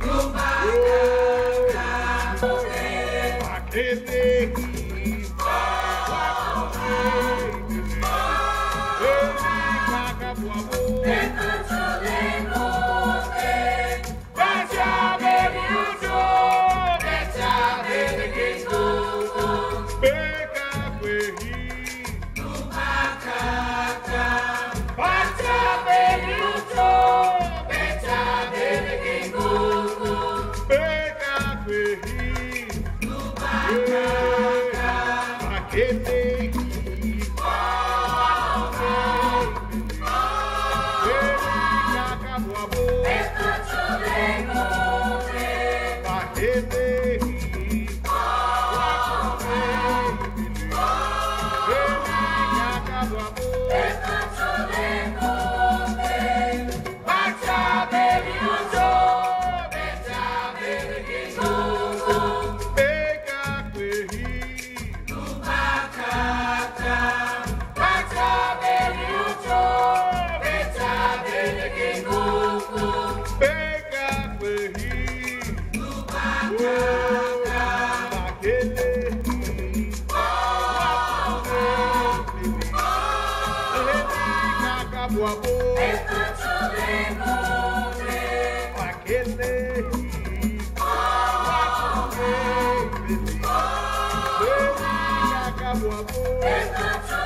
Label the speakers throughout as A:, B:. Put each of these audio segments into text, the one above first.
A: Rumba. wà fún.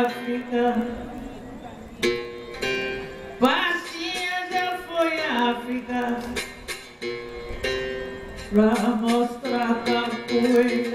A: África. Já foi à África. Pra mostrar a capoeira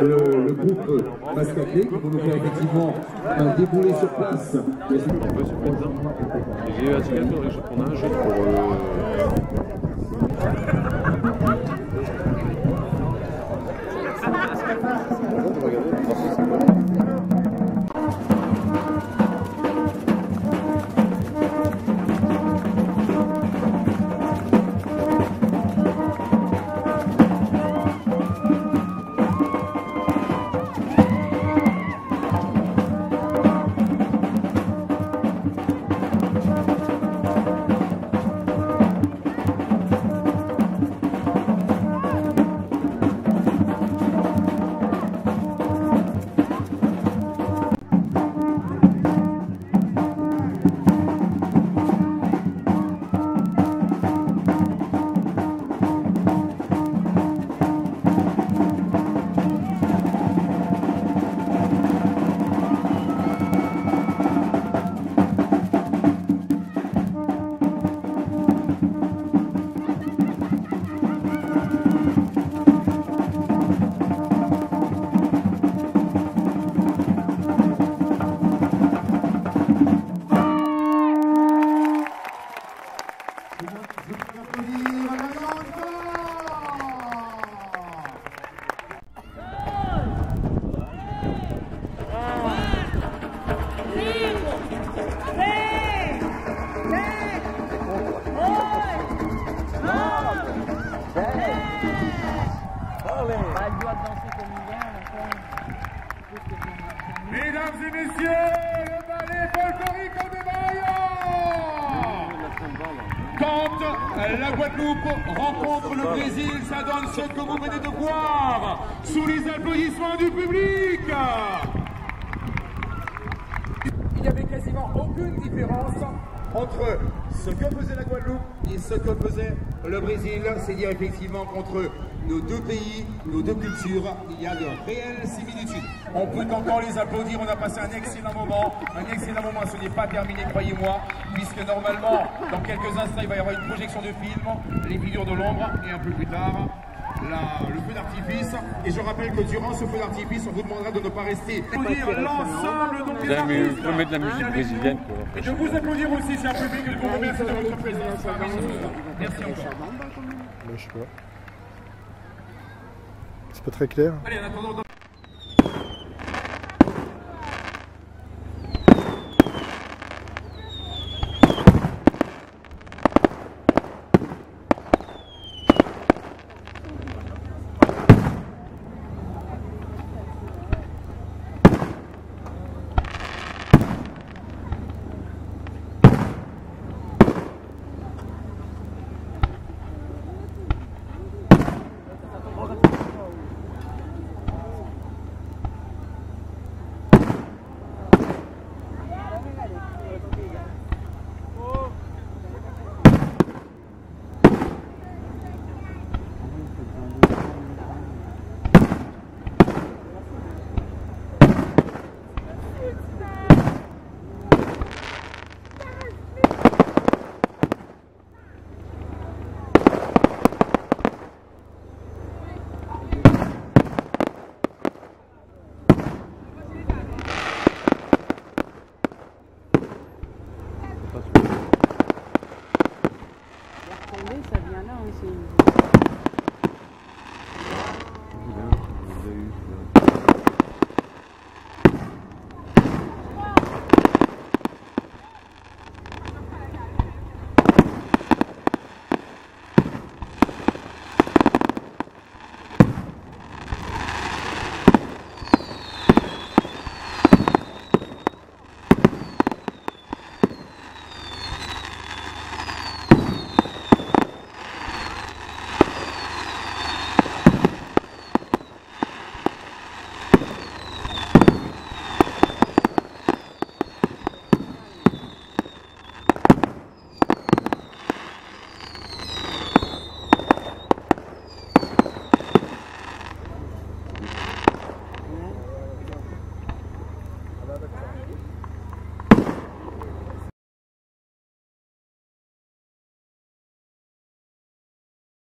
B: le, le groupe Pascalé qui vont nous faire effectivement un déboulé sur place.
C: J'ai eu à dire qu'il faudrait que je prenne un jeu pour. euh,
D: Mesdames et messieurs, le ballet folklorique de Bahia Quand la Guadeloupe rencontre le Brésil, ça donne ce que vous venez de voir sous les applaudissements du public. Il n'y avait quasiment aucune différence entre ce que faisait la Guadeloupe et ce que faisait le Brésil. C'est dire effectivement qu'entre nos deux pays, nos deux cultures, il y a de réelles similitudes. On peut encore les applaudir, on a passé un excellent moment, un excellent moment, ce n'est pas terminé, croyez-moi, puisque normalement, dans quelques instants, il va y avoir une projection de film, les figures de l'ombre, et un peu plus tard, la- le feu d'artifice. Et je rappelle que durant ce feu d'artifice, on vous demandera de ne pas rester. Applaudir l'ensemble donc des artistes.
C: mettre de la musique brésilienne pour
D: Et de vous applaudir aussi, cher public, et de vous remercier de votre présence. Merci encore.
E: Là, je sais pas. C'est pas très clair.
D: Allez, en attendant,